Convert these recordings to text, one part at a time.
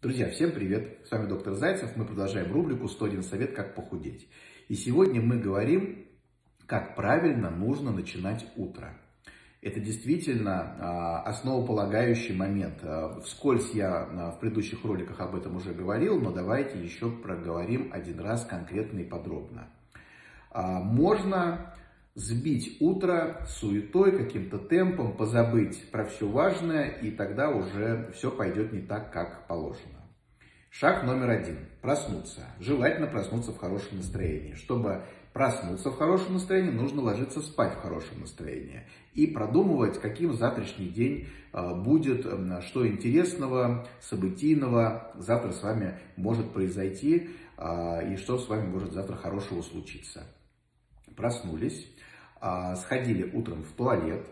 Друзья, всем привет! С вами доктор Зайцев. Мы продолжаем рубрику «101 совет. Как похудеть». И сегодня мы говорим, как правильно нужно начинать утро. Это действительно а, основополагающий момент. А, вскользь я а, в предыдущих роликах об этом уже говорил, но давайте еще проговорим один раз конкретно и подробно. Можно сбить утро суетой, каким-то темпом, позабыть про все важное, и тогда уже все пойдет не так, как положено. Шаг номер один. Проснуться. Желательно проснуться в хорошем настроении. Чтобы проснуться в хорошем настроении, нужно ложиться спать в хорошем настроении. И продумывать, каким завтрашний день а, будет, что интересного, событийного завтра с вами может произойти, а, и что с вами может завтра хорошего случиться. Проснулись а, сходили утром в туалет,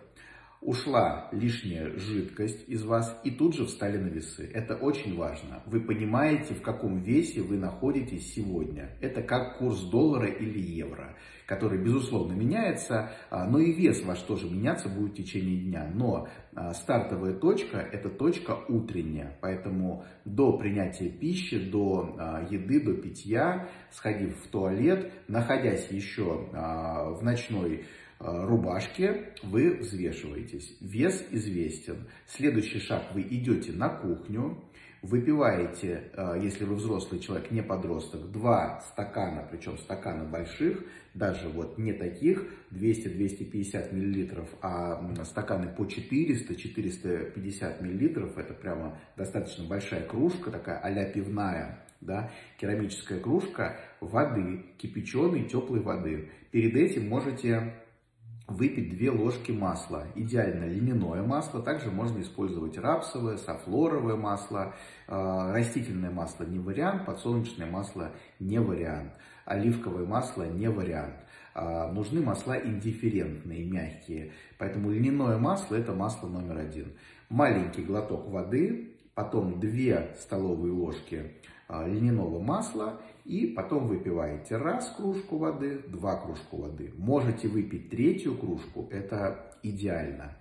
ушла лишняя жидкость из вас и тут же встали на весы. Это очень важно. Вы понимаете, в каком весе вы находитесь сегодня. Это как курс доллара или евро, который, безусловно, меняется, а, но и вес ваш тоже меняться будет в течение дня. Но а, стартовая точка – это точка утренняя, поэтому до принятия пищи, до а, еды, до питья, сходив в туалет, находясь еще в ночной рубашке вы взвешиваетесь. Вес известен. Следующий шаг. Вы идете на кухню, выпиваете, э, если вы взрослый человек, не подросток, два стакана, причем стакана больших, даже вот не таких, 200-250 миллилитров, а стаканы по 400-450 миллилитров, это прямо достаточно большая кружка, такая а пивная, да, керамическая кружка воды, кипяченой теплой воды. Перед этим можете выпить 2 ложки масла. Идеально льняное масло, также можно использовать рапсовое, софлоровое масло. А, растительное масло не вариант, подсолнечное масло не вариант. Оливковое масло не вариант. А, нужны масла индифферентные, мягкие. Поэтому льняное масло это масло номер один. Маленький глоток воды, потом 2 столовые ложки а, льняного масла и потом выпиваете раз кружку воды, два кружку воды. Можете выпить третью кружку, это идеально.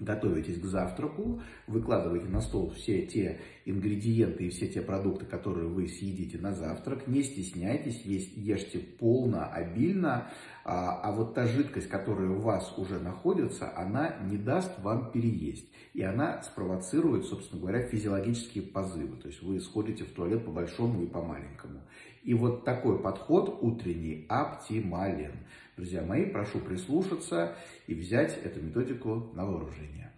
Готовитесь к завтраку, выкладываете на стол все те ингредиенты и все те продукты, которые вы съедите на завтрак. Не стесняйтесь, есть, ешьте полно, обильно. А, а вот та жидкость, которая у вас уже находится, она не даст вам переесть. И она спровоцирует, собственно говоря, физиологические позывы. То есть вы сходите в туалет по большому и по маленькому. И вот такой подход утренний оптимален. Друзья мои, прошу прислушаться и взять эту методику на вооружение. Slovenia.